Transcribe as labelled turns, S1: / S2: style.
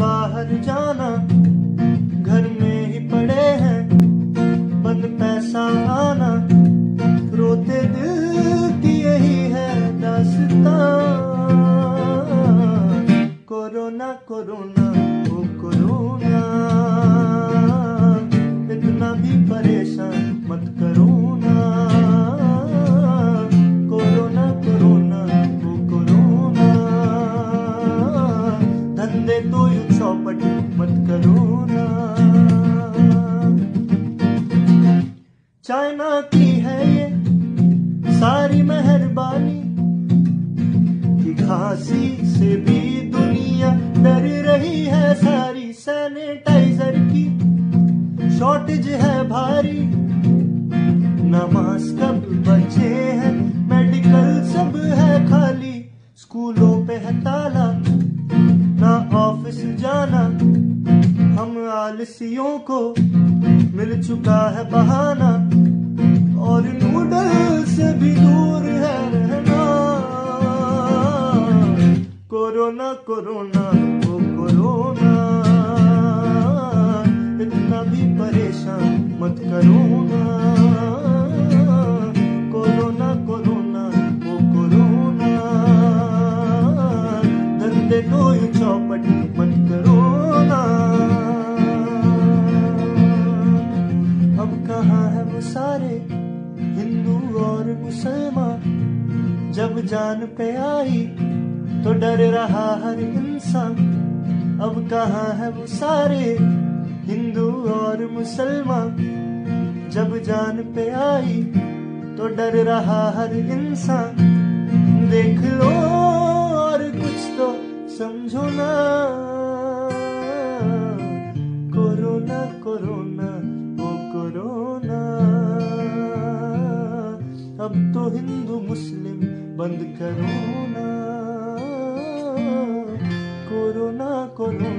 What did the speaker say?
S1: बाहर जाना चौपट मत करो ना। चाइना की है ये सारी मेहरबानी, कि खांसी से भी दुनिया डर रही है। सारी सैनिटाइजर की शॉर्टेज है भारी, न मास्क अब बचे हैं। मेडिकल सब है खाली, स्कूलों पे है हम आलसियों को मिल चुका है बहाना, और नूडल से भी दूर है रहना। कोरोना कोरोना, ओ कोरोना, इतना भी परेशान मत करो ना। कोरोना कोरोना, ओ कोरोना, धंधे यू चौपट है वो सारे हिंदू और मुसलमान। जब जान पे आई तो डर रहा हर इंसान। अब कहाँ है वो सारे हिंदू और मुसलमान? जब जान पे आई तो डर रहा हर इंसान। देख लो अब तो हिंदू मुस्लिम बंद करो ना। Corona corona.